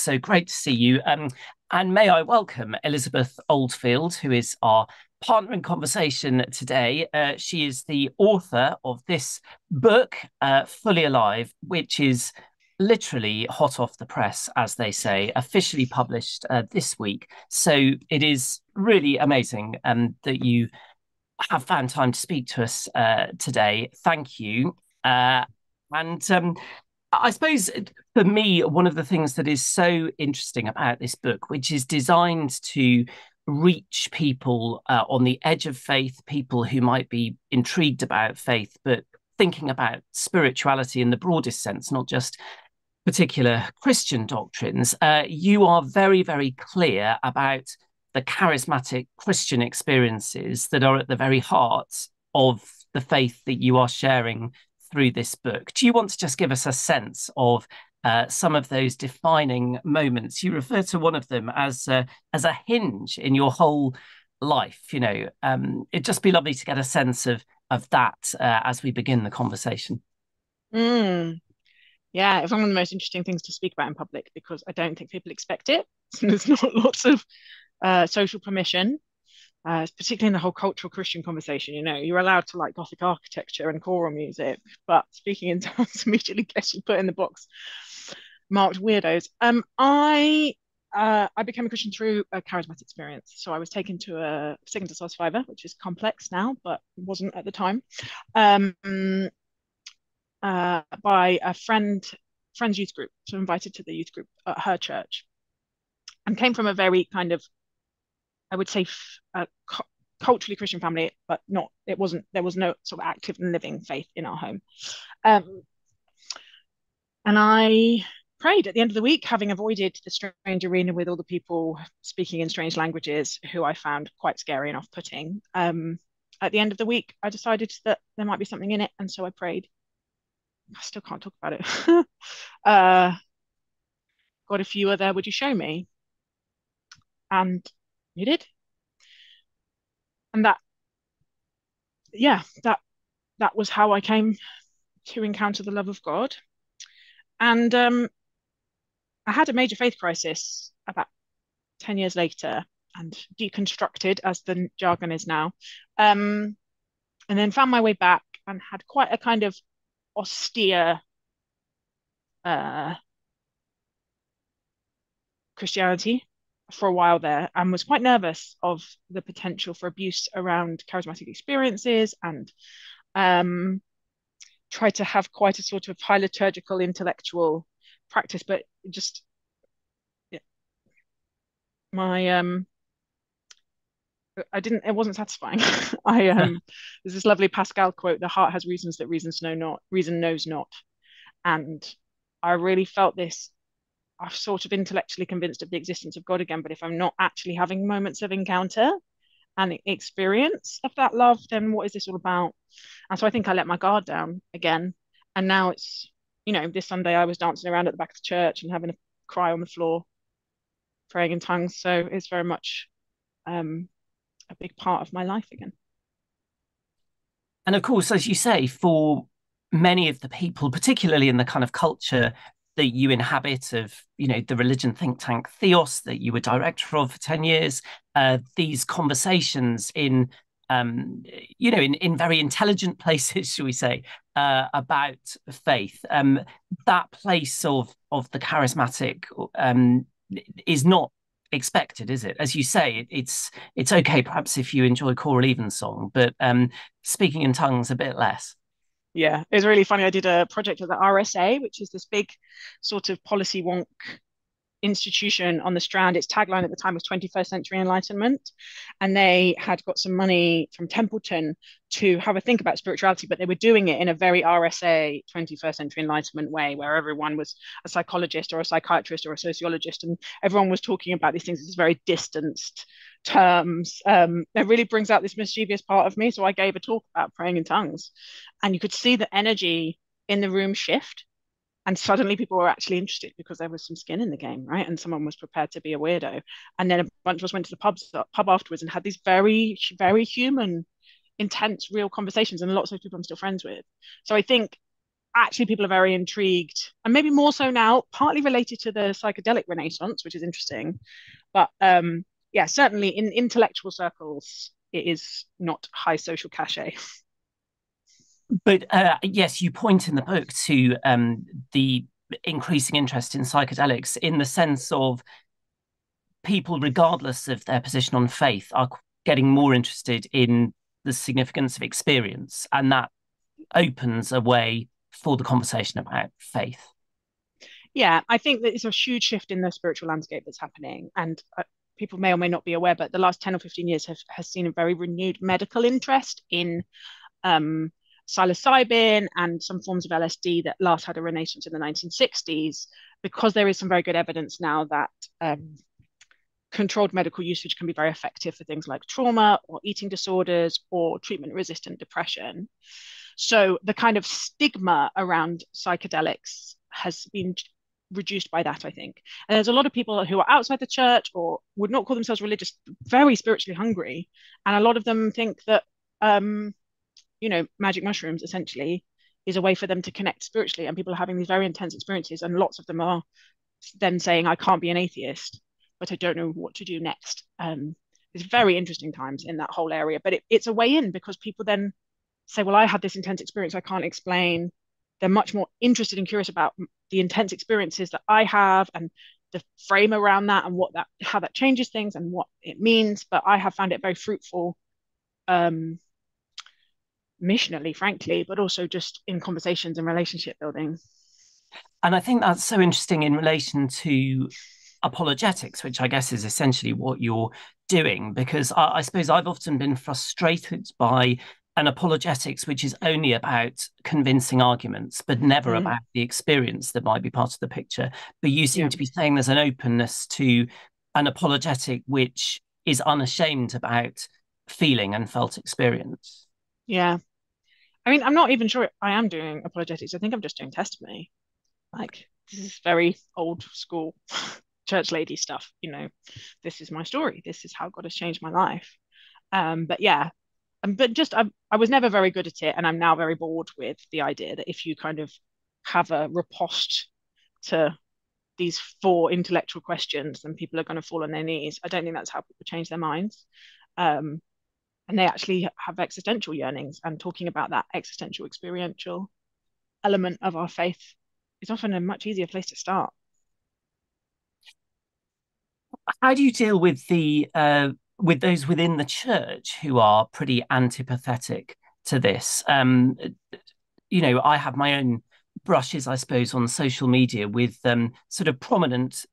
So great to see you. Um, and may I welcome Elizabeth Oldfield, who is our partner in conversation today. Uh, she is the author of this book, uh, Fully Alive, which is literally hot off the press, as they say, officially published uh, this week. So it is really amazing um, that you have found time to speak to us uh, today. Thank you. Uh, and um, I suppose for me, one of the things that is so interesting about this book, which is designed to reach people uh, on the edge of faith, people who might be intrigued about faith, but thinking about spirituality in the broadest sense, not just particular Christian doctrines, uh, you are very, very clear about the charismatic Christian experiences that are at the very heart of the faith that you are sharing through this book. Do you want to just give us a sense of uh, some of those defining moments? You refer to one of them as a, as a hinge in your whole life. You know, um, it'd just be lovely to get a sense of of that uh, as we begin the conversation. Mm. Yeah, it's one of the most interesting things to speak about in public because I don't think people expect it. There's not lots of uh, social permission uh, particularly in the whole cultural Christian conversation. You know, you're allowed to like Gothic architecture and choral music, but speaking in tongues immediately gets you put in the box marked weirdos. Um, I uh, I became a Christian through a charismatic experience. So I was taken to a Soul Survivor, which is complex now, but wasn't at the time, um, uh, by a friend, friend's youth group. So invited to the youth group at her church, and came from a very kind of I would say, a culturally Christian family, but not, it wasn't, there was no sort of active and living faith in our home. Um, and I prayed at the end of the week, having avoided the strange arena with all the people speaking in strange languages who I found quite scary and off putting. Um, at the end of the week, I decided that there might be something in it. And so I prayed. I still can't talk about it. uh, God, if you were there, would you show me? And needed. And that, yeah, that that was how I came to encounter the love of God. And um, I had a major faith crisis about 10 years later and deconstructed, as the jargon is now. Um, and then found my way back and had quite a kind of austere uh, Christianity for a while there and was quite nervous of the potential for abuse around charismatic experiences and um, tried to have quite a sort of high liturgical intellectual practice, but just yeah, my um I didn't it wasn't satisfying. I um there's this lovely Pascal quote, the heart has reasons that reasons know not, reason knows not. And I really felt this I'm sort of intellectually convinced of the existence of God again, but if I'm not actually having moments of encounter and experience of that love, then what is this all about? And so I think I let my guard down again. And now it's, you know, this Sunday I was dancing around at the back of the church and having a cry on the floor, praying in tongues. So it's very much um, a big part of my life again. And of course, as you say, for many of the people, particularly in the kind of culture that you inhabit of you know the religion think tank Theos that you were director of for 10 years uh, these conversations in um, you know in, in very intelligent places shall we say uh, about faith. Um, that place of of the charismatic um, is not expected is it? As you say it's it's okay perhaps if you enjoy choral evensong but um, speaking in tongues a bit less yeah, it was really funny. I did a project at the RSA, which is this big sort of policy wonk institution on the Strand. Its tagline at the time was 21st Century Enlightenment. And they had got some money from Templeton to have a think about spirituality, but they were doing it in a very RSA 21st Century Enlightenment way, where everyone was a psychologist or a psychiatrist or a sociologist, and everyone was talking about these things as very distanced terms. Um, it really brings out this mischievous part of me. So I gave a talk about praying in tongues, and you could see the energy in the room shift and suddenly people were actually interested because there was some skin in the game right and someone was prepared to be a weirdo and then a bunch of us went to the pubs pub afterwards and had these very very human intense real conversations and lots of people i'm still friends with so i think actually people are very intrigued, and maybe more so now, partly related to the psychedelic renaissance, which is interesting. But um, yeah, certainly in intellectual circles, it is not high social cachet. But uh, yes, you point in the book to um, the increasing interest in psychedelics in the sense of people, regardless of their position on faith, are getting more interested in the significance of experience. And that opens a way for the conversation about faith. Yeah, I think that it's a huge shift in the spiritual landscape that's happening. And uh, people may or may not be aware, but the last 10 or 15 years have has seen a very renewed medical interest in um, psilocybin and some forms of LSD that last had a renaissance in the 1960s, because there is some very good evidence now that um, controlled medical usage can be very effective for things like trauma or eating disorders or treatment resistant depression. So the kind of stigma around psychedelics has been reduced by that, I think. And there's a lot of people who are outside the church or would not call themselves religious, very spiritually hungry. And a lot of them think that, um, you know, magic mushrooms essentially is a way for them to connect spiritually. And people are having these very intense experiences. And lots of them are then saying, I can't be an atheist, but I don't know what to do next. Um, it's very interesting times in that whole area. But it, it's a way in because people then say, well, I had this intense experience I can't explain. They're much more interested and curious about the intense experiences that I have and the frame around that and what that how that changes things and what it means. But I have found it very fruitful um missionally, frankly, but also just in conversations and relationship building. And I think that's so interesting in relation to apologetics, which I guess is essentially what you're doing, because I, I suppose I've often been frustrated by an apologetics which is only about convincing arguments but never mm. about the experience that might be part of the picture but you seem yeah. to be saying there's an openness to an apologetic which is unashamed about feeling and felt experience yeah i mean i'm not even sure i am doing apologetics. I think i'm just doing testimony. Like this is very old school church lady stuff. You know this is my story. This is how god has changed my life. Um but yeah um, but just I, I was never very good at it and i'm now very bored with the idea that if you kind of have a riposte to these four intellectual questions then people are going to fall on their knees. I don't think that's how people change their minds. Um, and they actually have existential yearnings and talking about that existential experiential element of our faith is often a much easier place to start how do you deal with the uh, with those within the church who are pretty antipathetic to this. Um, you know, I have my own brushes, I suppose, on social media with um, sort of prominent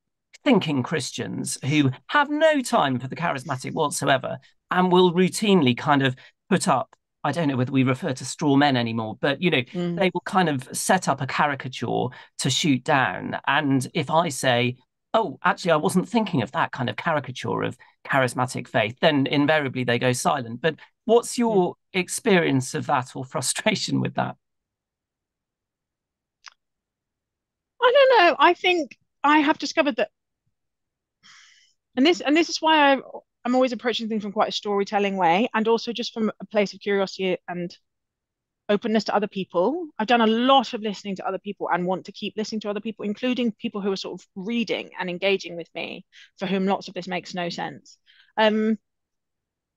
thinking Christians who have no time for the charismatic whatsoever and will routinely kind of put up I don't know whether we refer to straw men anymore, but you know, mm. they will kind of set up a caricature to shoot down. And if I say, oh, actually, I wasn't thinking of that kind of caricature of charismatic faith, then invariably they go silent. But what's your experience of that or frustration with that? I don't know. I think I have discovered that, and this and this is why I, I'm always approaching things from quite a storytelling way, and also just from a place of curiosity and openness to other people. I've done a lot of listening to other people and want to keep listening to other people, including people who are sort of reading and engaging with me, for whom lots of this makes no sense. Um,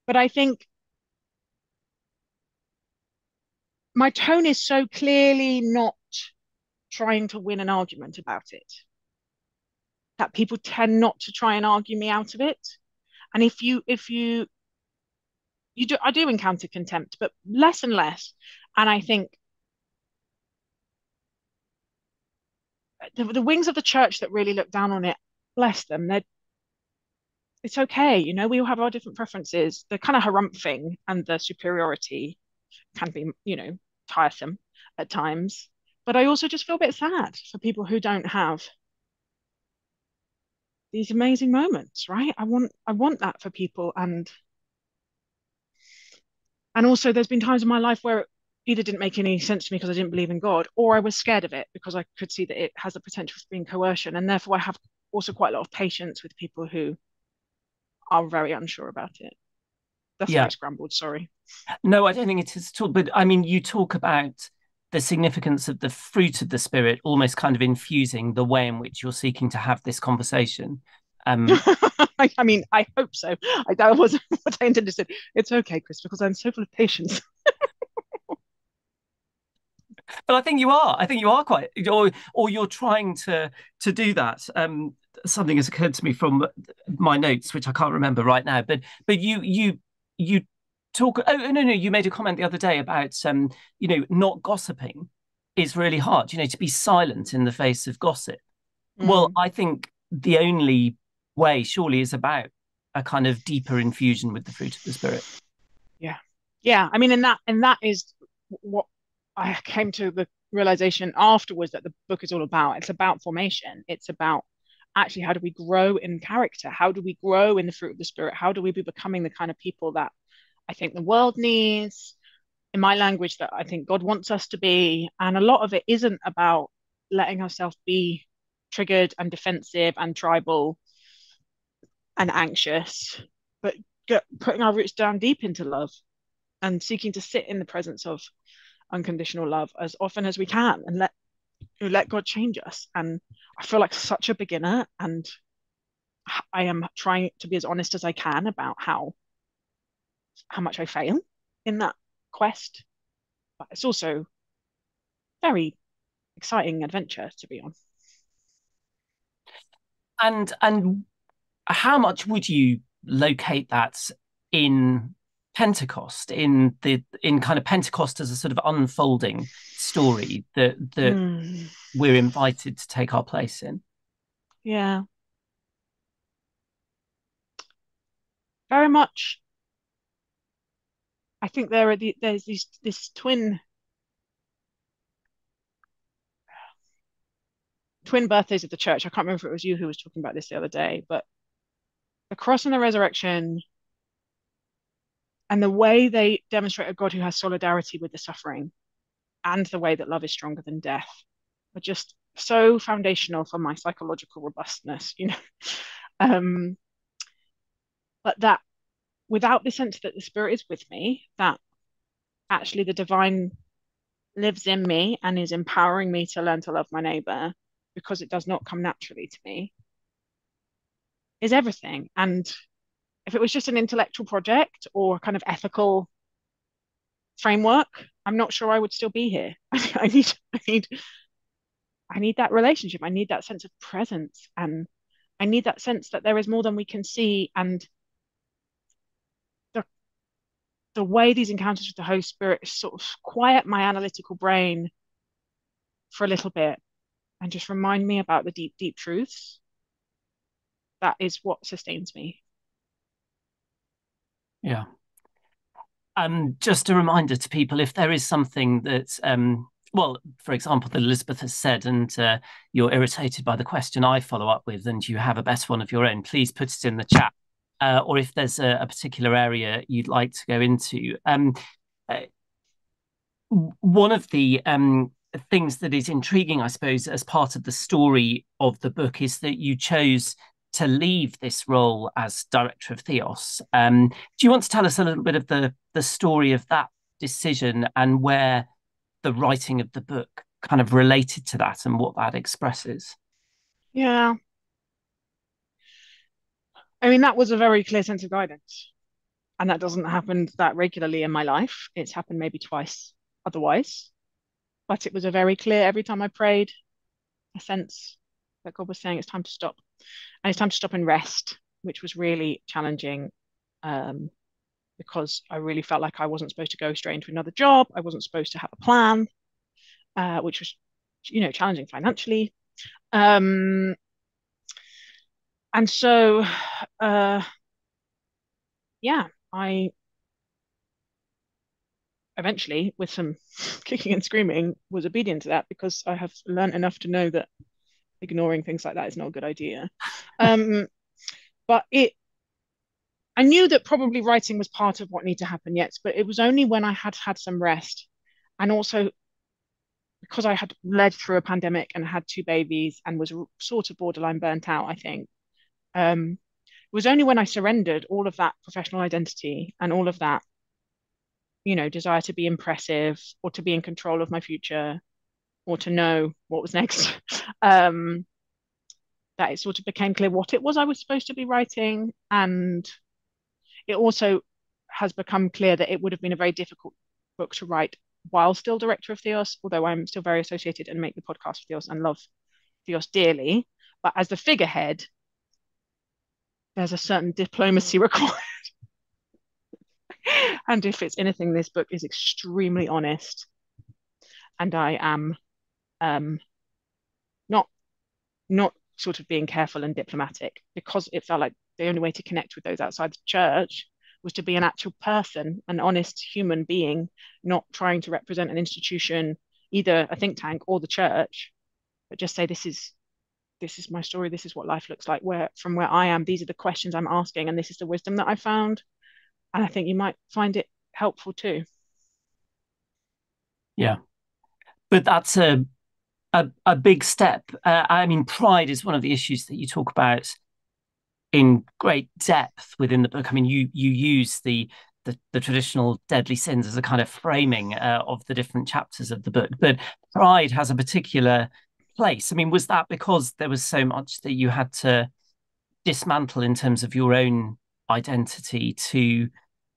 but I think my tone is so clearly not trying to win an argument about it that people tend not to try and argue me out of it. And if you if you you do I do encounter contempt, but less and less. And I think the, the wings of the church that really look down on it, bless them, they're it's okay, you know, we all have our different preferences. The kind of harumphing and the superiority can be, you know, tiresome at times. But I also just feel a bit sad for people who don't have these amazing moments, right? I want I want that for people and and also there's been times in my life where it either didn't make any sense to me because I didn't believe in God, or I was scared of it because I could see that it has the potential for being coercion. And therefore, I have also quite a lot of patience with people who are very unsure about it. That's yeah. very scrambled, sorry. No, I don't think it is at all. But I mean, you talk about the significance of the fruit of the spirit almost kind of infusing the way in which you're seeking to have this conversation. Um, I, I, mean, I hope so. I, that wasn't what I intended to say. It's okay, Chris, because I'm so full of patience. but I think you are. I think you are quite, or or you're trying to to do that. Um, something has occurred to me from my notes, which I can't remember right now. But but you you you talk oh no no you made a comment the other day about um you know not gossiping is really hard you know to be silent in the face of gossip. Mm. well i think the only way surely is about a kind of deeper infusion with the fruit of the spirit. Yeah. Yeah i mean and that and that is what i came to the realization afterwards that the book is all about. It's about formation. It's about actually how do we grow in character? How do we grow in the fruit of the spirit? How do we be becoming the kind of people that I think the world needs, in my language, that I think God wants us to be. And a lot of it isn't about letting ourselves be triggered and defensive and tribal and anxious, but get, putting our roots down deep into love and seeking to sit in the presence of unconditional love as often as we can and let let God change us. And I feel like such a beginner and I am trying to be as honest as I can about how how much I fail in that quest. But it's also very exciting adventure to be on. And and how much would you locate that in Pentecost, in the in kind of Pentecost as a sort of unfolding story that that mm. we're invited to take our place in? Yeah. Very much I think there are the, there's these this twin twin birthdays of the church. I can't remember if it was you who was talking about this the other day, but the cross and the resurrection and the way they demonstrate a God who has solidarity with the suffering and the way that love is stronger than death are just so foundational for my psychological robustness, you know. um, but that without the sense that the spirit is with me, that actually the divine lives in me and is empowering me to learn to love my neighbor because it does not come naturally to me, is everything. And if it was just an intellectual project or kind of ethical framework, I'm not sure I would still be here. I need, I need, I need that relationship. I need that sense of presence, and I need that sense that there is more than we can see, and the way these encounters with the Holy Spirit sort of quiet my analytical brain for a little bit and just remind me about the deep, deep truths. That is what sustains me. Yeah. Um, just a reminder to people if there is something that, um, well, for example, that Elizabeth has said, and uh, you're irritated by the question I follow up with, and you have a better one of your own, please put it in the chat uh, or if there's a, a, particular area you'd like to go into. Um, uh, one of the um, things that is intriguing, I suppose, as part of the story of the book is that you chose to leave this role as director of Theos. Um, do you want to tell us a little bit of the the story of that decision and where the writing of the book kind of related to that and what that expresses? Yeah, I mean, that was a very clear sense of guidance. And that doesn't happen that regularly in my life. It's happened maybe twice otherwise. But it was a very clear, every time I prayed, a sense that God was saying it's time to stop. And it's time to stop and rest, which was really challenging um, because I really felt like I wasn't supposed to go straight into another job. I wasn't supposed to have a plan, uh, which was, you know, challenging financially. Um, and so uh yeah i eventually with some kicking and screaming was obedient to that because i have learned enough to know that ignoring things like that is not a good idea. Um but it i knew that probably writing was part of what needed to happen yet but it was only when i had had some rest and also because i had led through a pandemic and had two babies and was sort of borderline burnt out i think um, it was only when I surrendered all of that professional identity and all of that you know, desire to be impressive or to be in control of my future or to know what was next. um, that it sort of became clear what it was I was supposed to be writing. And it also has become clear that it would have been a very difficult book to write while still director of Theos, although I'm still very associated and make the podcast with Theos and love Theos dearly. But as the figurehead, there's a certain diplomacy required. and if it's anything, this book is extremely honest. And I am um, not not sort of being careful and diplomatic because it felt like the only way to connect with those outside the church was to be an actual person, an honest human being, not trying to represent an institution, either a think tank or the church, but just say this is this is my story, this is what life looks like, where from where I am, these are the questions I'm asking, and this is the wisdom that I found. And I think you might find it helpful too. Yeah. But that's a a, a big step. Uh, I mean, pride is one of the issues that you talk about in great depth within the book. I mean, you you use the the, the traditional deadly sins as a kind of framing uh, of the different chapters of the book, but pride has a particular place. I mean, was that because there was so much that you had to dismantle in terms of your own identity to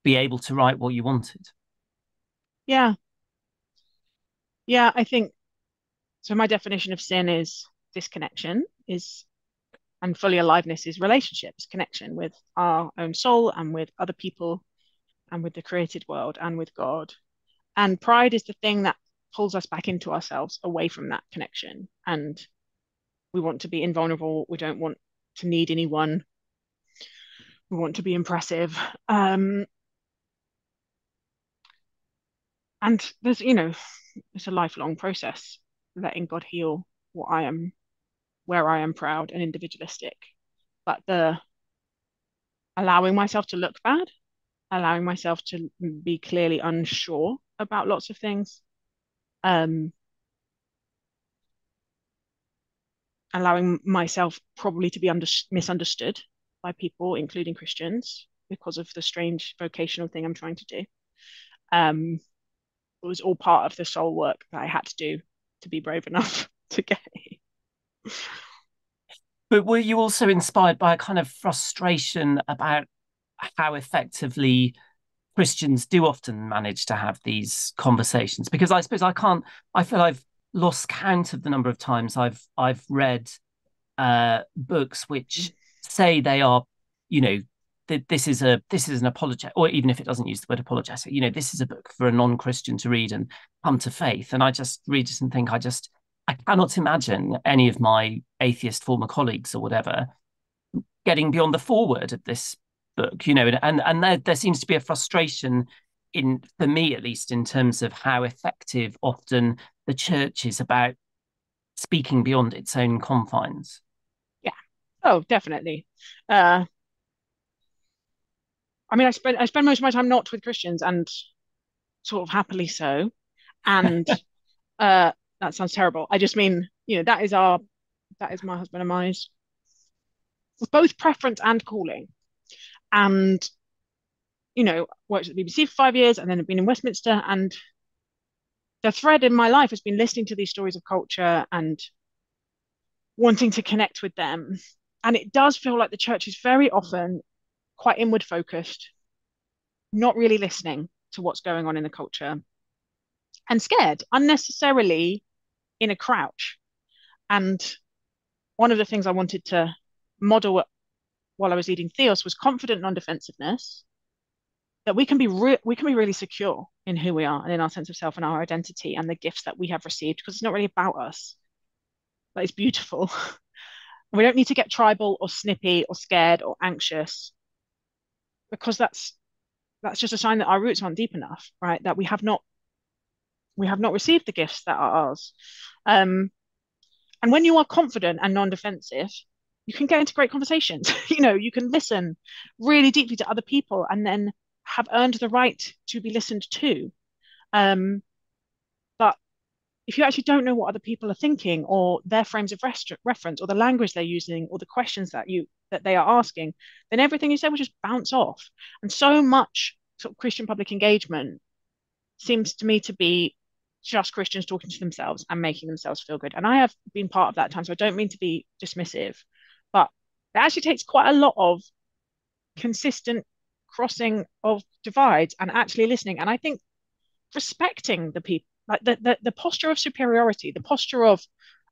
be able to write what you wanted? Yeah. Yeah, I think so. My definition of sin is disconnection, is and fully aliveness is relationships, connection with our own soul and with other people and with the created world and with God. And pride is the thing that pulls us back into ourselves away from that connection. And we want to be invulnerable. We don't want to need anyone. We want to be impressive. Um, and there's, you know, it's a lifelong process letting God heal what I am where I am proud and individualistic. But the allowing myself to look bad, allowing myself to be clearly unsure about lots of things, um, allowing myself probably to be under- misunderstood by people, including Christians, because of the strange vocational thing I'm trying to do. Um, it was all part of the soul work that I had to do to be brave enough to get but were you also inspired by a kind of frustration about how effectively Christians do often manage to have these conversations? Because I suppose I can't. I feel I've lost count of the number of times I've I've read uh, books which say they are, you know, that this is a this is an apologetic, or even if it doesn't use the word apologetic, you know, this is a book for a non-Christian to read and come to faith. And I just read it and think I just I cannot imagine any of my atheist former colleagues or whatever getting beyond the foreword of this book, you know, and and there, there seems to be a frustration in for me at least in terms of how effective often the church is about speaking beyond its own confines. Yeah. Oh, definitely. Uh I mean I spend I spend most of my time not with Christians and sort of happily so. And uh that sounds terrible. I just mean, you know, that is our, that is my husband and mine's both preference and calling. And, you know, worked at the BBC for five years and then have been in Westminster. And the thread in my life has been listening to these stories of culture and wanting to connect with them. And it does feel like the church is very often quite inward focused, not really listening to what's going on in the culture and scared unnecessarily in a crouch. And one of the things I wanted to model while I was leading Theos was confident non-defensiveness. That we can be re- we can be really secure in who we are and in our sense of self and our identity and the gifts that we have received because it's not really about us. But it's beautiful. we don't need to get tribal or snippy or scared or anxious because that's that's just a sign that our roots aren't deep enough, right? That we have not we have not received the gifts that are ours. Um, and when you are confident and non-defensive, you can get into great conversations. you know, you can listen really deeply to other people and then have earned the right to be listened to. Um, but if you actually don't know what other people are thinking or their frames of reference or the language they're using or the questions that you that they are asking, then everything you say will just bounce off. And so much sort of Christian public engagement seems to me to be just Christians talking to themselves and making themselves feel good. And I have been part of that time, so I don't mean to be dismissive, but it actually takes quite a lot of consistent crossing of divides and actually listening. And I think respecting the people, like the, the, the posture of superiority, the posture of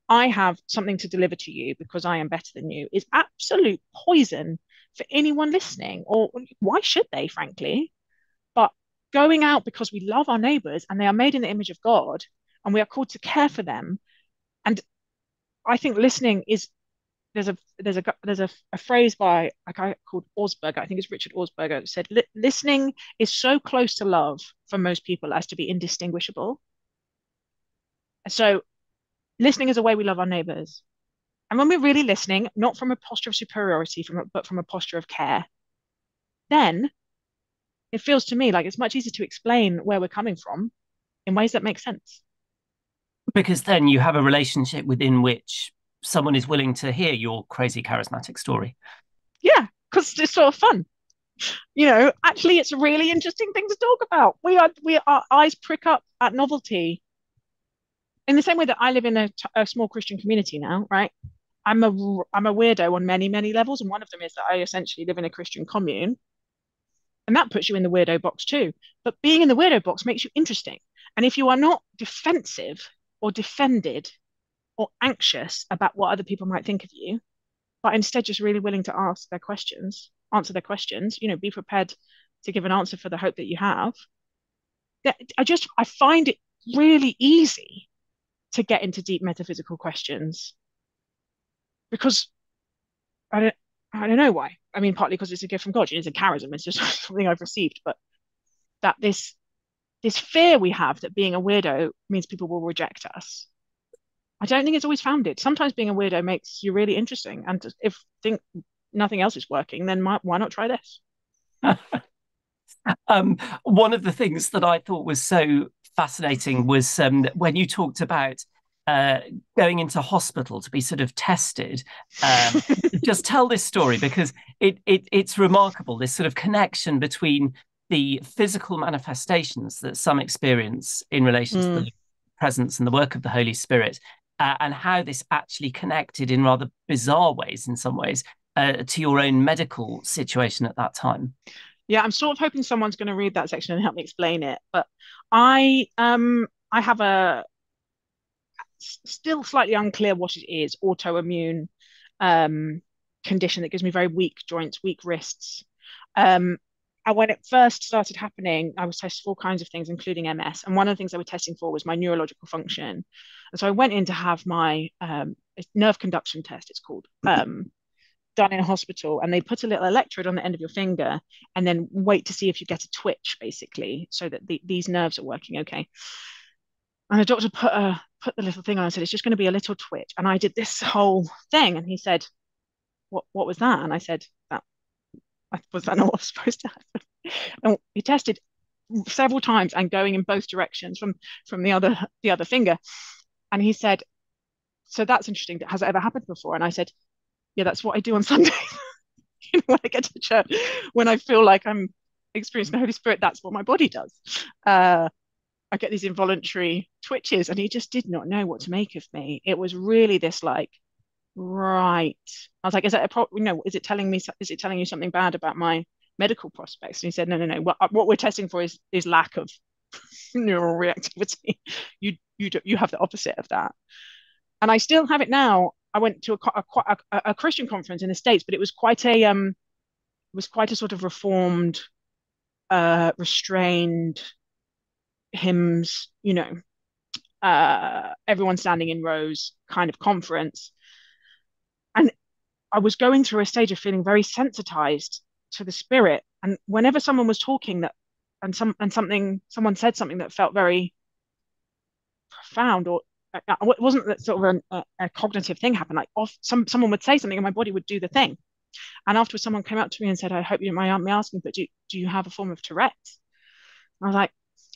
I have something to deliver to you because I am better than you is absolute poison for anyone listening. Or why should they, frankly? But going out because we love our neighbors and they are made in the image of God and we are called to care for them. And I think listening is there's a there's a there's a, a phrase by a guy called Augsburger, I think it's Richard Augsburger, said listening is so close to love for most people as to be indistinguishable. So listening is a way we love our neighbors. And when we're really listening, not from a posture of superiority, from a, but from a posture of care, then it feels to me like it's much easier to explain where we're coming from in ways that make sense. Because then you have a relationship within which someone is willing to hear your crazy charismatic story. Yeah, because it's sort of fun. You know, actually, it's a really interesting thing to talk about. We are, we our eyes prick up at novelty. In the same way that I live in a, a small Christian community now, right? I'm a I'm a weirdo on many many levels, and one of them is that I essentially live in a Christian commune, and that puts you in the weirdo box too. But being in the weirdo box makes you interesting, and if you are not defensive or defended or anxious about what other people might think of you, but instead just really willing to ask their questions, answer their questions, you know, be prepared to give an answer for the hope that you have. I just I find it really easy to get into deep metaphysical questions because I don't I don't know why. I mean, partly because it's a gift from God. It's a charism. It's just something I've received. But that this this fear we have that being a weirdo means people will reject us. I don't think it's always founded. Sometimes being a weirdo makes you really interesting. And if think nothing else is working, then why, why not try this? um, one of the things that I thought was so fascinating was um, when you talked about uh, going into hospital to be sort of tested. Um, just tell this story because it, it it's remarkable. This sort of connection between the physical manifestations that some experience in relation mm. to the mm. presence and the work of the Holy Spirit, uh, and how this actually connected in rather bizarre ways, in some ways, uh, to your own medical situation at that time. Yeah, I'm sort of hoping someone's going to read that section and help me explain it. But I um I have a still slightly unclear what it is autoimmune um condition that gives me very weak joints, weak wrists. Um, and when it first started happening, I was tested for all kinds of things, including MS. And one of the things I was testing for was my neurological function. And so I went in to have my um, nerve conduction test, it's called, um, done in a hospital. And they put a little electrode on the end of your finger and then wait to see if you get a twitch, basically, so that the, these nerves are working okay. And the doctor put a put the little thing on and said, it's just going to be a little twitch. And I did this whole thing. And he said, what, what was that? And I said, that was that not what was supposed to happen? And he tested several times and going in both directions from from the other the other finger. And he said, So that's interesting. Has it ever happened before? And I said, Yeah, that's what I do on Sunday. when I get to church, when I feel like I'm experiencing the Holy Spirit, that's what my body does. Uh, I get these involuntary twitches, and he just did not know what to make of me. It was really this like, right. I was like, is that a pro- you know, is it telling me, is it telling you something bad about my medical prospects? And he said, no, no, no. What, what we're testing for is is lack of neural reactivity. You you do, you have the opposite of that, and I still have it now. I went to a, a, a, a Christian conference in the States, but it was quite a um, it was quite a sort of reformed, uh, restrained hymns, you know, uh, everyone standing in rows kind of conference. And I was going through a stage of feeling very sensitized to the spirit. And whenever someone was talking that and some and something someone said something that felt very profound or uh, uh it wasn't that sort of a, a cognitive thing happened like off, some someone would say something and my body would do the thing and afterwards someone came up to me and said i hope you don't mind me asking but do, do you have a form of tourette's i was like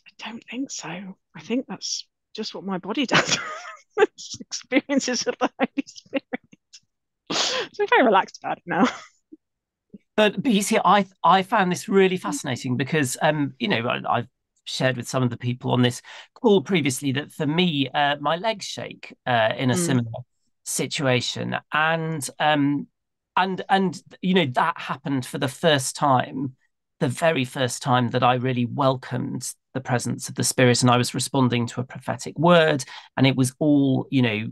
I don't think so. I think that's just what my body does. experiences of the Holy Spirit. So I'm very relaxed about it now. But, but you see, I I found this really fascinating because um you know I, I've shared with some of the people on this call previously that for me, uh, my legs shake uh, in a mm. similar situation, and um, and and you know that happened for the first time, the very first time that I really welcomed the presence of the Spirit, and I was responding to a prophetic word, and it was all you know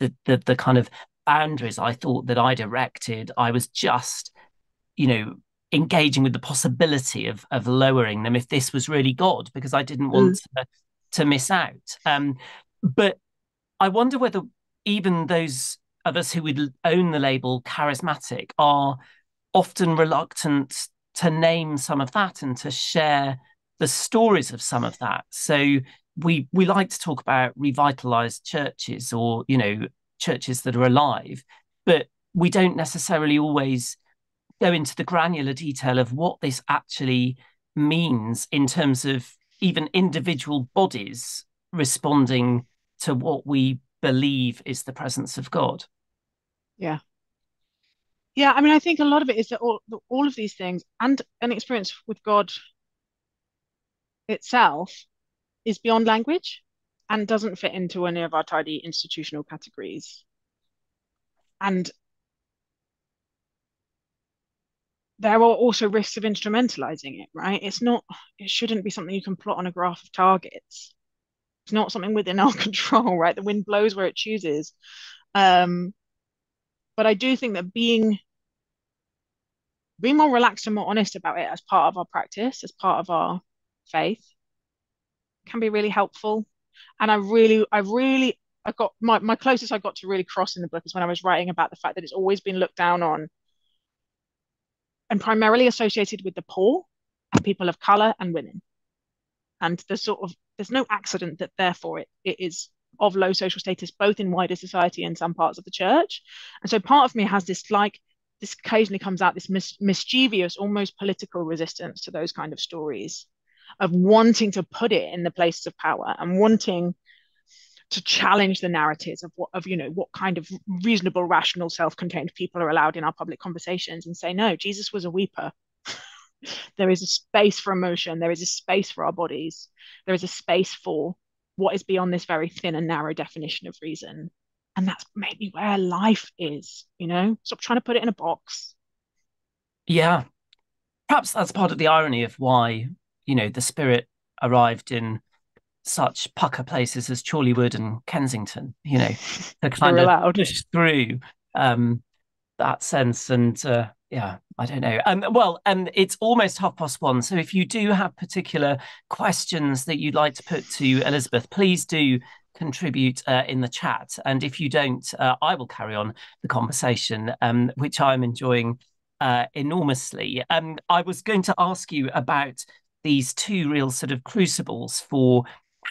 the the, the kind of boundaries I thought that I directed. I was just you know engaging with the possibility of of lowering them if this was really God, because I didn't want mm. to, to miss out. Um, but I wonder whether even those of us who would own the label charismatic are often reluctant to name some of that and to share the stories of some of that. So we we like to talk about revitalized churches or you know churches that are alive, but we don't necessarily always go into the granular detail of what this actually means in terms of even individual bodies responding to what we believe is the presence of God. Yeah. Yeah, I mean, I think a lot of it is that all all of these things and an experience with God itself is beyond language and doesn't fit into any of our tidy institutional categories. And there are also risks of instrumentalizing it, right? It's not, it shouldn't be something you can plot on a graph of targets. It's not something within our control, right? The wind blows where it chooses. Um, but I do think that being being more relaxed and more honest about it as part of our practice, as part of our faith, can be really helpful. And I really, I really, I got my, my closest I got to really cross in the book is when I was writing about the fact that it's always been looked down on and primarily associated with the poor and people of color and women. And there's sort of there's no accident that therefore it, it is of low social status, both in wider society and some parts of the church. And so part of me has this like this occasionally comes out this mis- mischievous, almost political resistance to those kind of stories of wanting to put it in the places of power and wanting to challenge the narratives of what of you know what kind of reasonable rational self-contained people are allowed in our public conversations and say no jesus was a weeper. There is a space for emotion. There is a space for our bodies. There is a space for what is beyond this very thin and narrow definition of reason. And that's maybe where life is you know? Stop trying to put it in a box. Yeah. Perhaps that's part of the irony of why you know the spirit arrived in such pucker places as Chorleywood and Kensington, you know, to kind of allowed. push through um, that sense. And uh, yeah, I don't know. Um, well, um, it's almost half past one. So if you do have particular questions that you'd like to put to Elizabeth, please do contribute uh, in the chat. And if you don't, uh, I will carry on the conversation, um, which I'm enjoying uh, enormously. Um, I was going to ask you about these two real sort of crucibles for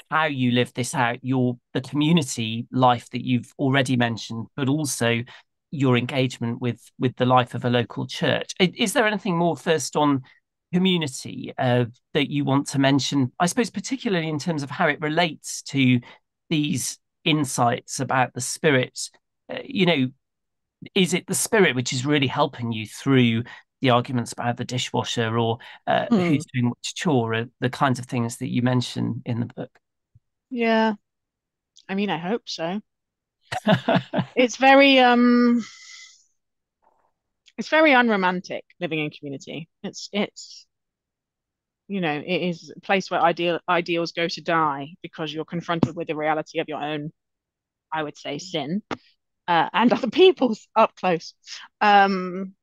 how you live this out, your the community life that you've already mentioned, but also your engagement with with the life of a local church. Is there anything more first on community uh, that you want to mention? I suppose particularly in terms of how it relates to these insights about the spirit. Uh, you know, is it the spirit which is really helping you through the arguments about the dishwasher or uh, mm. who's doing which chore, are the kinds of things that you mention in the book? Yeah. I mean, I hope so. it's very um it's very unromantic living in community. It's it's you know, it is a place where ideal ideals go to die because you're confronted with the reality of your own, I would say, sin, uh, and other people's up close. Um,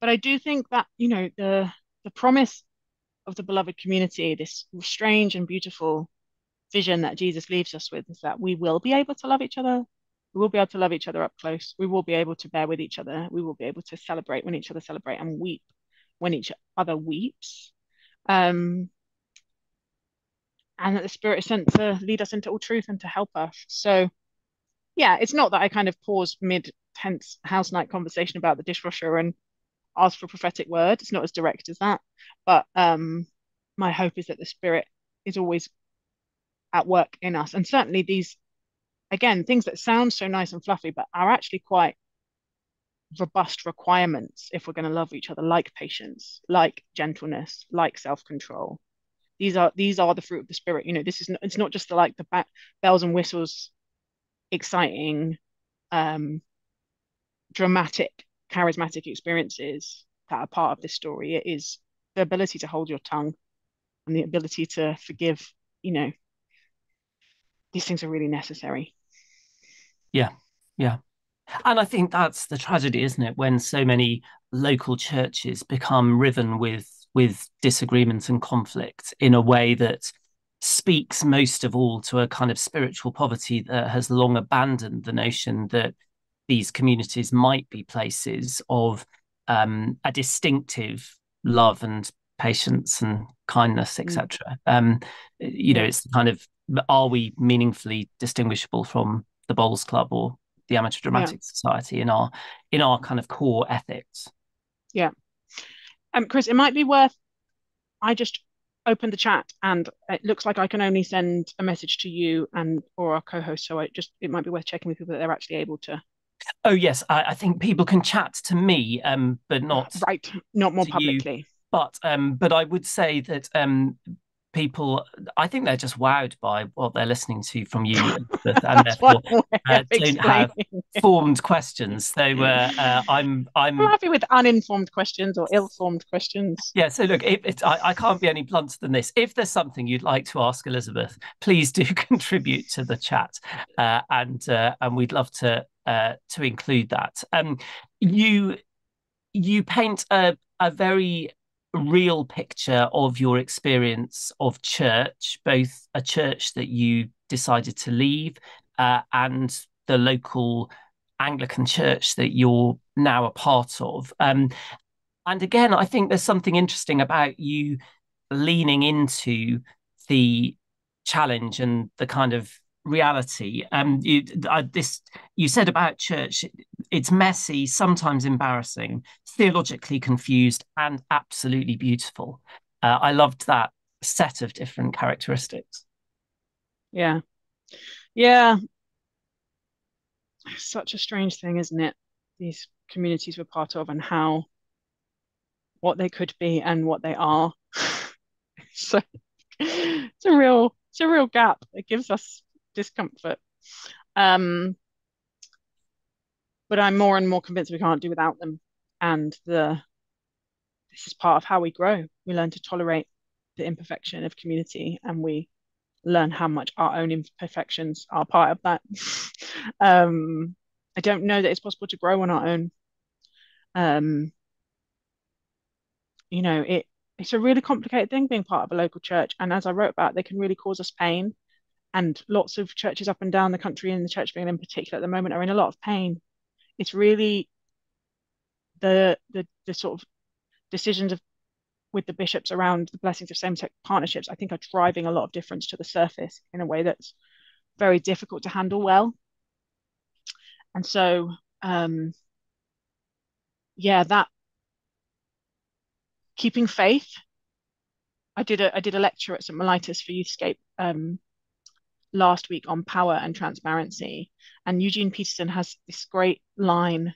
but I do think that you know the the promise of the beloved community, this strange and beautiful vision that Jesus leaves us with is that we will be able to love each other. We will be able to love each other up close. We will be able to bear with each other. We will be able to celebrate when each other celebrate and weep when each other weeps. Um, and that the Spirit is sent to lead us into all truth and to help us. So, yeah, it's not that I kind of pause mid tense house night conversation about the dishwasher and ask for a prophetic word. It's not as direct as that. But um, my hope is that the Spirit is always at work in us. And certainly these, again, things that sound so nice and fluffy, but are actually quite robust requirements if we're going to love each other, like patience, like gentleness, like self control. these are these are the fruit of the spirit you know this is not, it's not just the like the back, bells and whistles exciting um dramatic charismatic experiences that are part of this story it is the ability to hold your tongue and the ability to forgive you know these things are really necessary yeah yeah and I think that's the tragedy, isn't it? When so many local churches become riven with with disagreement and conflict in a way that speaks most of all to a kind of spiritual poverty that has long abandoned the notion that these communities might be places of um, a distinctive love and patience and kindness, etc. Mm. Um, you know, it's kind of are we meaningfully distinguishable from the Bowls Club or the Amateur Dramatic yeah. Society in our in our kind of core ethics? Yeah. Um, Chris, it might be worth. I just opened the chat, and it looks like I can only send a message to you and or our co-host. So I just it might be worth checking with people that they're actually able to. Oh yes, I, I think people can chat to me, um, but not right, not more publicly. You. But um, but I would say that um, people i think they're just wowed by what they're listening to from you and therefore uh, don't have formed questions. So uh, uh, i'm i'm I'm happy with uninformed questions or ill-formed questions. Yeah so look if it, I, I can't be any blunter than this. If there's something you'd like to ask elizabeth please do contribute to the chat uh, and uh, and we'd love to uh, to include that. Um you you paint a a very real picture of your experience of church, both a church that you decided to leave uh, and the local Anglican church that you're now a part of. Um, and again, I think there's something interesting about you leaning into the challenge and the kind of reality. Um, you, uh, this you said about church, it's messy, sometimes embarrassing, theologically confused, and absolutely beautiful. Uh, I loved that set of different characteristics. Yeah, yeah. Such a strange thing, isn't it? These communities we're part of, and how what they could be and what they are. so it's a real it's a real gap. It gives us discomfort. Um, but I'm more and more convinced we can't do without them. And the this is part of how we grow. We learn to tolerate the imperfection of community and we learn how much our own imperfections are part of that. um, I don't know that it's possible to grow on our own. Um, you know, it it's a really complicated thing being part of a local church. And as I wrote about, they can really cause us pain and lots of churches up and down the country and the Church of England in particular at the moment are in a lot of pain. It's really the the the sort of decisions of with the bishops around the blessings of same-sex partnerships, I think are driving a lot of difference to the surface in a way that's very difficult to handle well. And so um yeah, that keeping faith. I did a I did a lecture at St. Mellitus for Youthscape um, last week on power and transparency. And Eugene Peterson has this great line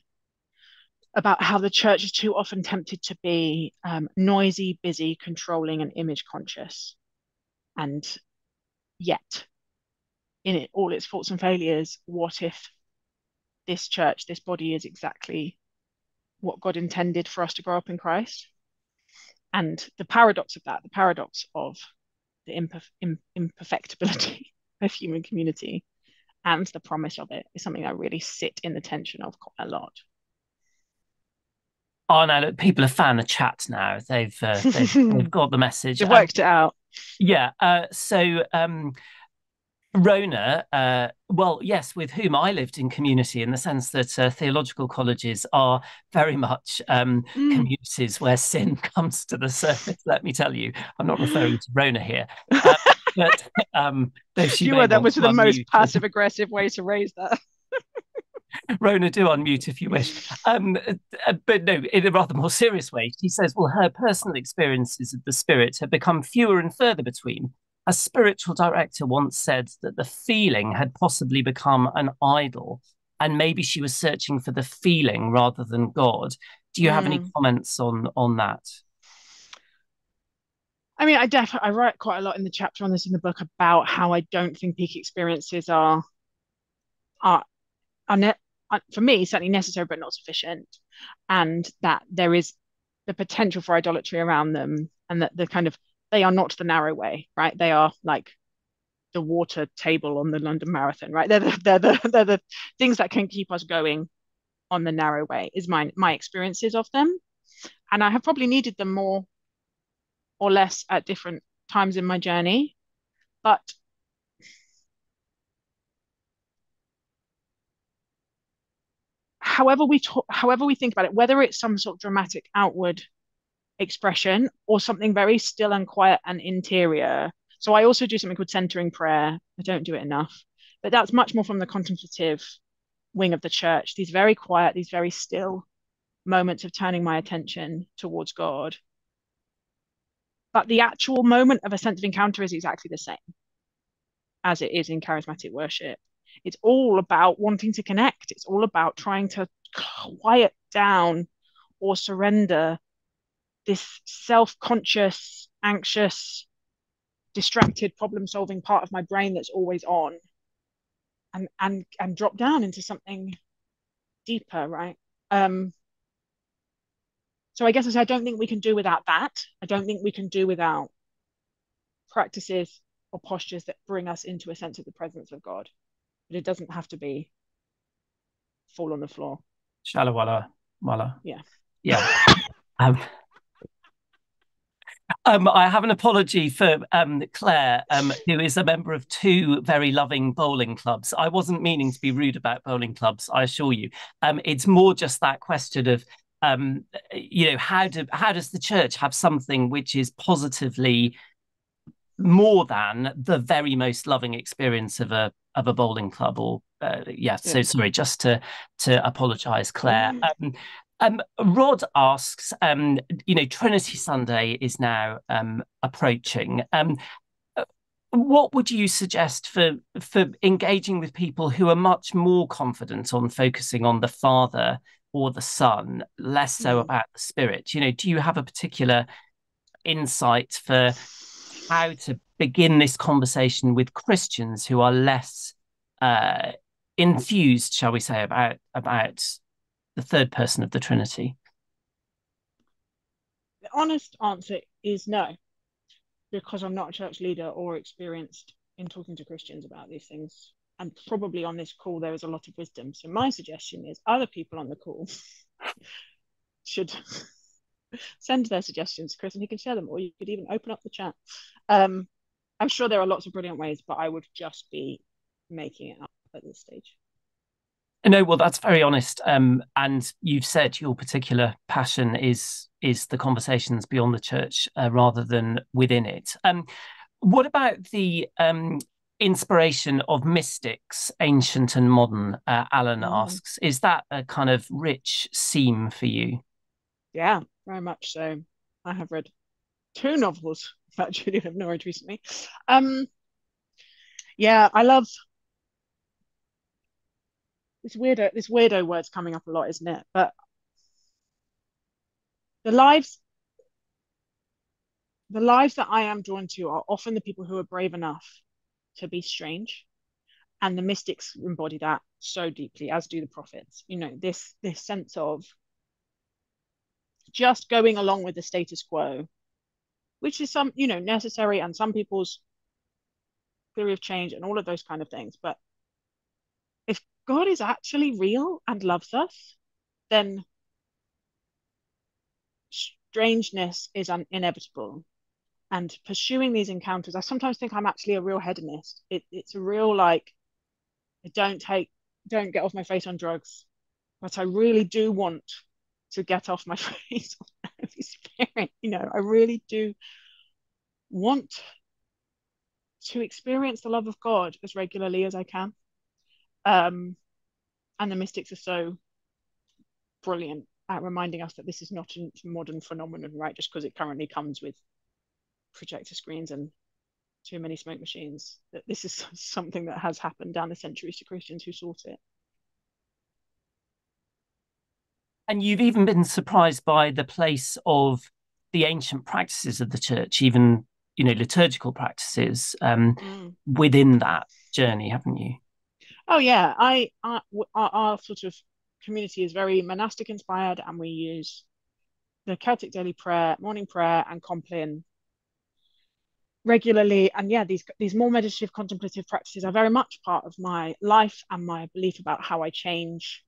about how the church is too often tempted to be um, noisy, busy, controlling, and image conscious. And yet, in it, all its faults and failures, what if this church, this body is exactly what God intended for us to grow up in Christ? And the paradox of that, the paradox of the imperf- imperfectibility of human community and the promise of it is something I really sit in the tension of quite a lot. Oh no! Look, people have found the chat now. They've uh, they've, they've, got the message. They've worked um, it out. Yeah. Uh, so um, Rona, uh, well, yes, with whom I lived in community in the sense that uh, theological colleges are very much um, mm. communities where sin comes to the surface. Let me tell you, I'm not referring to Rona here. Uh, but um, you were, that was the most passive aggressive way to raise that. Rona, do unmute if you wish. Um, uh, but no, in a rather more serious way, she says, well, her personal experiences of the spirit have become fewer and further between a spiritual director once said that the feeling had possibly become an idol, and maybe she was searching for the feeling rather than God. Do you have any mm. comments on on that? I mean, I definitely I write quite a lot in the chapter on this in the book about how I don't think peak experiences are are are ne- for me certainly necessary but not sufficient, and that there is the potential for idolatry around them, and that the kind of they are not the narrow way, right? They are like the water table on the London Marathon, right? They're the, they're the they're the things that can keep us going on the narrow way. Is my my experiences of them, and I have probably needed them more or less at different times in my journey, but however we talk, however we think about it, whether it's some sort of dramatic outward expression or something very still and quiet and interior. So I also do something called centering prayer. I don't do it enough, but that's much more from the contemplative wing of the church. These very quiet, these very still moments of turning my attention towards God. But the actual moment of a sense of encounter is exactly the same as it is in charismatic worship. It's all about wanting to connect. It's all about trying to quiet down or surrender this self conscious, anxious, distracted, problem solving part of my brain that's always on and, and, and drop down into something deeper, right? Um, so I guess I don't think we can do without that. I don't think we can do without practices or postures that bring us into a sense of the presence of God but it doesn't have to be fall on the floor. Shallow walla walla. Yeah. Yeah. um, um, I have an apology for um, Claire, um, who is a member of two very loving bowling clubs. I wasn't meaning to be rude about bowling clubs, I assure you. Um, it's more just that question of, um, you know, how do how does the church have something which is positively more than the very most loving experience of a of a bowling club or uh, yeah, yeah, so sorry just to to apologize claire. Um, um, Rod asks, um, you know, Trinity Sunday is now um, approaching. Um, uh, what would you suggest for for engaging with people who are much more confident on focusing on the Father or the Son, less so mm. about the Spirit? You know, do you have a particular insight for how to begin this conversation with Christians who are less uh, enthused, shall we say, about about the third person of the Trinity? The honest answer is no, because I'm not a church leader or experienced in talking to Christians about these things. And probably on this call, there is a lot of wisdom. So, my suggestion is other people on the call should send their suggestions to Chris and he can share them, or you could even open up the chat. Um, I'm sure there are lots of brilliant ways, but I would just be making it up at this stage. No, well, that's very honest. Um, and you've said your particular passion is is the conversations beyond the church uh, rather than within it. Um, what about the um, inspiration of mystics, ancient and modern? Uh, Alan mm. asks, is that a kind of rich seam for you? Yeah, very much so. I have read two novels about Julian of Norwich recently. Um, yeah, I love this weirdo. This weirdo word's coming up a lot, isn't it? But the lives, the lives that I am drawn to are often the people who are brave enough to be strange, and the mystics embody that so deeply, as do the prophets. You know, this this sense of just going along with the status quo, which is some, you know, necessary and some people's theory of change and all of those kind of things. But if God is actually real and loves us, then strangeness is un- inevitable. And pursuing these encounters, I sometimes think I'm actually a real hedonist. It, it's a real like, I don't take, don't get off my face on drugs, but I really do want to get off my face Holy Spirit. You know, I really do want to experience the love of God as regularly as I can. Um, and the mystics are so brilliant at reminding us that this is not a modern phenomenon, right? Just because it currently comes with projector screens and too many smoke machines. That this is something that has happened down the centuries to Christians who sought it. And you've even been surprised by the place of the ancient practices of the church, even you know liturgical practices um, mm. within that journey, haven't you? Oh yeah, I, I our, our sort of community is very monastic inspired, and we use the Celtic daily prayer, morning prayer, and Compline regularly. And yeah, these these more meditative, contemplative practices are very much part of my life and my belief about how I change.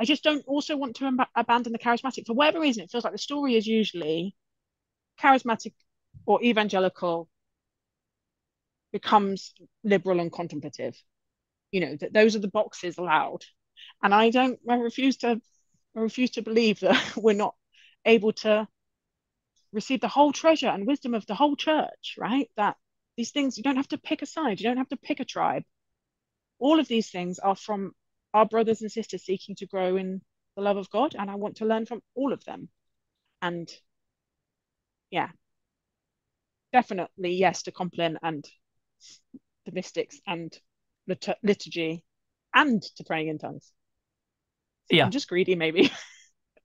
I just don't also want to ab- abandon the charismatic for whatever reason. It feels like the story is usually charismatic or evangelical becomes liberal and contemplative. You know that those are the boxes allowed, and I don't. I refuse to. I refuse to believe that we're not able to receive the whole treasure and wisdom of the whole church. Right? That these things you don't have to pick a side. You don't have to pick a tribe. All of these things are from our brothers and sisters seeking to grow in the love of God, and I want to learn from all of them. And yeah, definitely yes to Compline and the mystics and lit- liturgy and to praying in tongues. So yeah, I'm just greedy, maybe.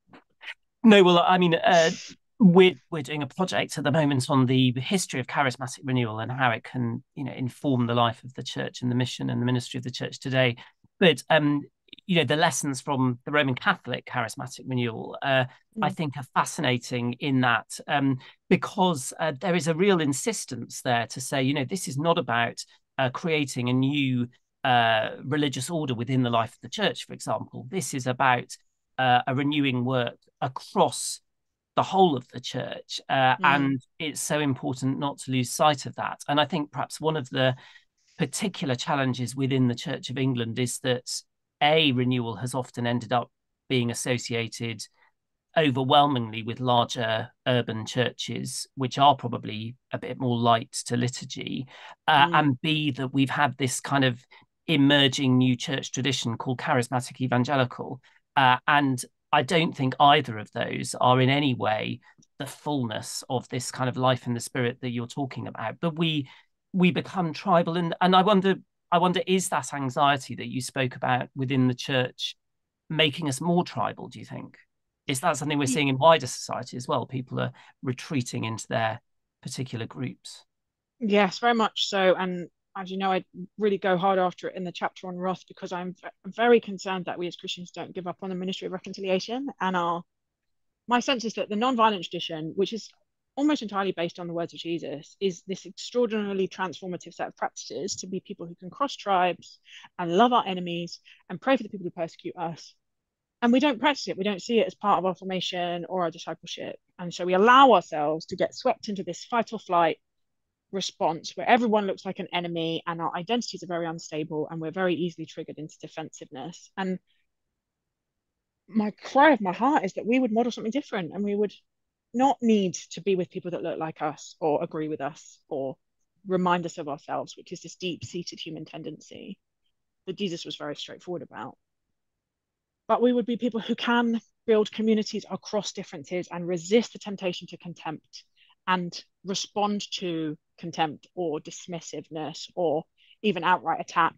no, well, I mean, uh, we're we're doing a project at the moment on the history of charismatic renewal and how it can, you know, inform the life of the church and the mission and the ministry of the church today. But um, you know the lessons from the Roman Catholic charismatic renewal, uh, mm. I think, are fascinating in that um, because uh, there is a real insistence there to say, you know, this is not about uh, creating a new uh, religious order within the life of the church, for example. This is about uh, a renewing work across the whole of the church, uh, mm. and it's so important not to lose sight of that. And I think perhaps one of the particular challenges within the Church of England is that a renewal has often ended up being associated overwhelmingly with larger urban churches, which are probably a bit more light to liturgy, uh, mm. and B, that we've had this kind of emerging new church tradition called charismatic evangelical. Uh, and I don't think either of those are in any way the fullness of this kind of life in the spirit that you're talking about. But we we become tribal, and and I wonder I wonder, is that anxiety that you spoke about within the church making us more tribal, do you think? Is that something we're seeing in wider society as well? People are retreating into their particular groups. Yes, very much so. And as you know, I really go hard after it in the chapter on wrath because I'm very concerned that we as Christians don't give up on the ministry of reconciliation. And our my sense is that the non-violent tradition, which is almost entirely based on the words of Jesus, is this extraordinarily transformative set of practices to be people who can cross tribes and love our enemies and pray for the people who persecute us. And we don't practice it, we don't see it as part of our formation or our discipleship. And so we allow ourselves to get swept into this fight or flight response where everyone looks like an enemy and our identities are very unstable and we're very easily triggered into defensiveness. And my cry of my heart is that we would model something different and we would not need to be with people that look like us or agree with us or remind us of ourselves, which is this deep seated human tendency that Jesus was very straightforward about. But we would be people who can build communities across differences and resist the temptation to contempt and respond to contempt or dismissiveness or even outright attack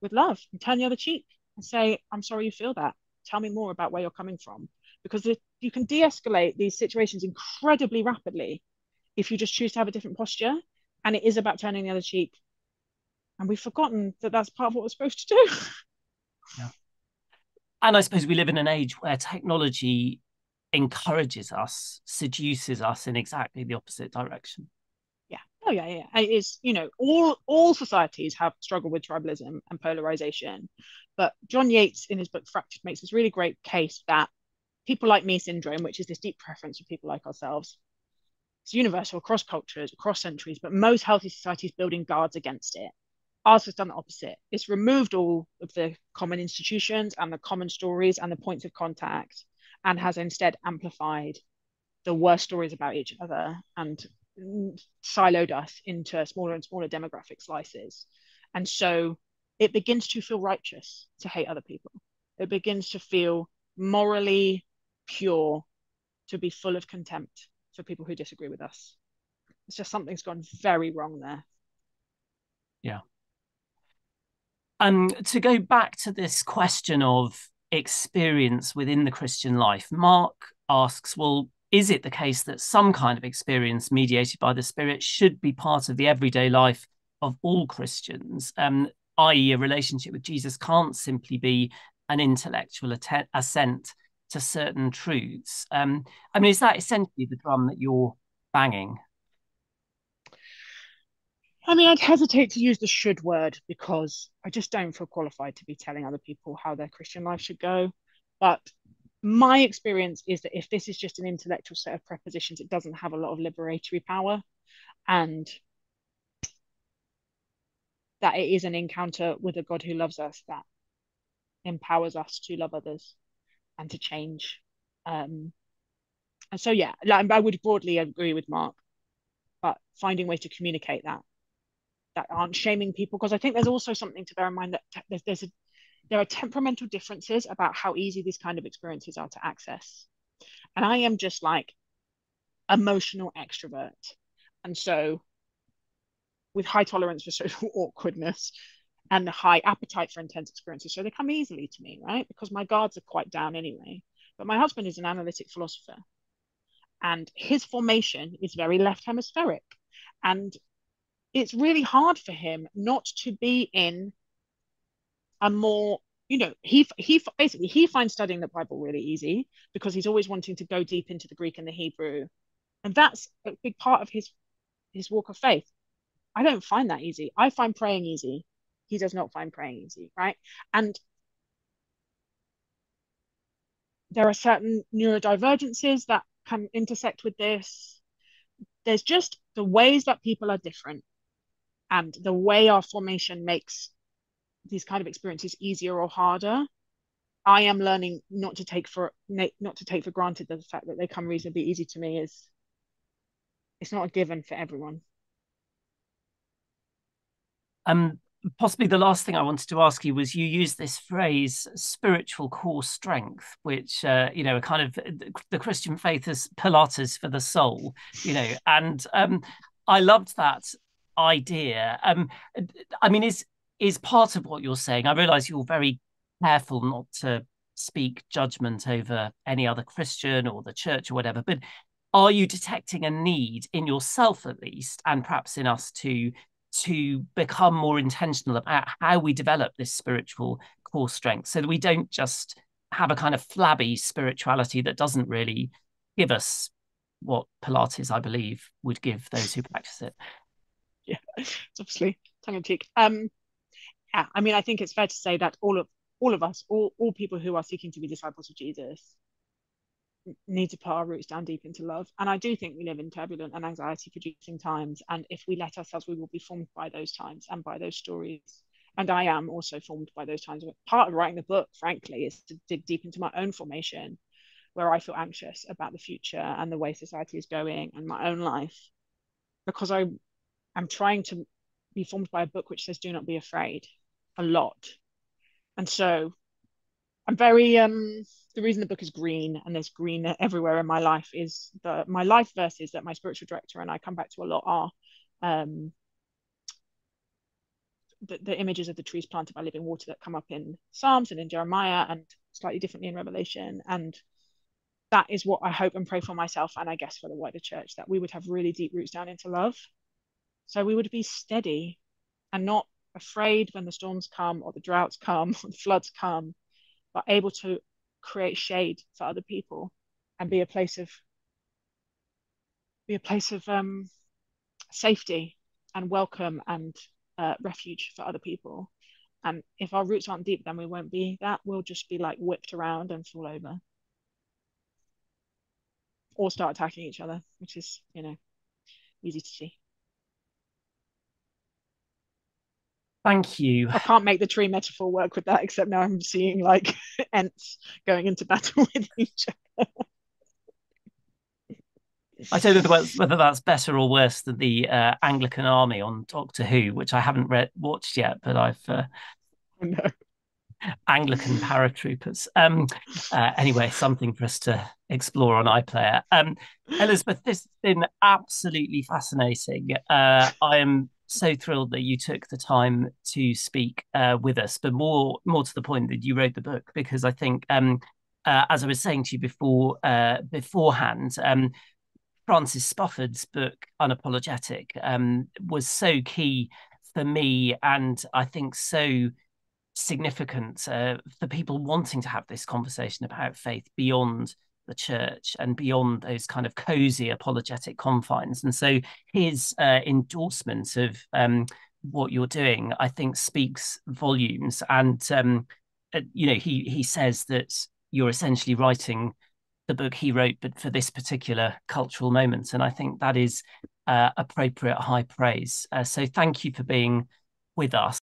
with love and turn the other cheek and say, I'm sorry you feel that. Tell me more about where you're coming from because you can de-escalate these situations incredibly rapidly if you just choose to have a different posture and it is about turning the other cheek and we've forgotten that that's part of what we're supposed to do yeah. and i suppose we live in an age where technology encourages us seduces us in exactly the opposite direction yeah oh yeah yeah it's you know all all societies have struggled with tribalism and polarization but john yates in his book fractured makes this really great case that people like me syndrome, which is this deep preference for people like ourselves. It's universal across cultures, across centuries, but most healthy societies building guards against it. Ours has done the opposite. It's removed all of the common institutions and the common stories and the points of contact and has instead amplified the worst stories about each other and siloed us into smaller and smaller demographic slices. And so it begins to feel righteous to hate other people. It begins to feel morally pure to be full of contempt for people who disagree with us. It's just something's gone very wrong there. Yeah. And to go back to this question of experience within the Christian life, Mark asks, well, is it the case that some kind of experience mediated by the Spirit should be part of the everyday life of all Christians? Um, i.e., a relationship with Jesus can't simply be an intellectual assent to certain truths. Um, I mean, is that essentially the drum that you're banging? I mean, I'd hesitate to use the should word because I just don't feel qualified to be telling other people how their Christian life should go. But my experience is that if this is just an intellectual set of prepositions, it doesn't have a lot of liberatory power. And that it is an encounter with a God who loves us that empowers us to love others and to change. Um, and so, yeah, I would broadly agree with Mark, but finding ways to communicate that that aren't shaming people because I think there's also something to bear in mind that there's, there's a there are temperamental differences about how easy these kind of experiences are to access. And I am just like emotional extrovert. And so with high tolerance for social awkwardness and the high appetite for intense experiences. So they come easily to me, right? Because my guards are quite down anyway. But my husband is an analytic philosopher and his formation is very left hemispheric. And it's really hard for him not to be in a more you know he he basically he finds studying the bible really easy because he's always wanting to go deep into the greek and the hebrew. And that's a big part of his his walk of faith. I don't find that easy. I find praying easy. He does not find praying easy right? And there are certain neurodivergences that can intersect with this. There's just the ways that people are different and the way our formation makes these kind of experiences easier or harder i am learning not to take for not to take for granted the fact that they come reasonably easy to me is it's not a given for everyone. Um possibly the last thing I wanted to ask you was you used this phrase spiritual core strength, which uh, you know, a kind of the Christian faith is Pilates for the soul, you know, and um, I loved that idea. Um, I mean, is is part of what you're saying. I realise you're very careful not to speak judgment over any other Christian or the church or whatever, but are you detecting a need in yourself at least, and perhaps in us to to become more intentional about how we develop this spiritual core strength so that we don't just have a kind of flabby spirituality that doesn't really give us what Pilates, I believe, would give those who practice it it's obviously tongue in cheek. Um, yeah, I mean, I think it's fair to say that all of all of us, all all people who are seeking to be disciples of Jesus, need to put our roots down deep into love. And I do think we live in turbulent and anxiety-producing times, and if we let ourselves, we will be formed by those times and by those stories. And I am also formed by those times. Part of writing the book, frankly, is to dig deep into my own formation, where I feel anxious about the future and the way society is going and my own life, because I I'm trying to be formed by a book which says do not be afraid a lot. And so I'm very um the reason the book is green and there's green everywhere in my life is the my life verses that my spiritual director and I come back to a lot are um the, the images of the trees planted by living water that come up in Psalms and in Jeremiah and slightly differently in Revelation. And that is what I hope and pray for myself and I guess for the wider church that we would have really deep roots down into love so we would be steady and not afraid when the storms come or the droughts come or the floods come, but able to create shade for other people and be a place of be a place of um, safety and welcome and uh, refuge for other people. And if our roots aren't deep, then we won't be that. We'll just be like whipped around and fall over, or start attacking each other, which is you know easy to see. Thank you. I can't make the tree metaphor work with that, except now I'm seeing like ants going into battle with each other. I don't know whether that's better or worse than the uh, Anglican Army on Doctor Who, which I haven't read watched yet, but I've uh, oh, no. Anglican paratroopers. Um, uh, anyway, something for us to explore on iPlayer. Um, Elizabeth, this has been absolutely fascinating. Uh, I am so thrilled that you took the time to speak uh, with us, but more more to the point that you wrote the book because I think um, uh, as I was saying to you before uh, beforehand, um, Francis Spufford's book Unapologetic um, was so key for me, and I think so significant uh, for people wanting to have this conversation about faith beyond the church and beyond those kind of cozy apologetic confines. And so his uh, endorsement of um, what you're doing, I think, speaks volumes. And um, uh, you know, he he says that you're essentially writing the book he wrote, but for this particular cultural moment, and I think that is uh, appropriate high praise. Uh, so thank you for being with us.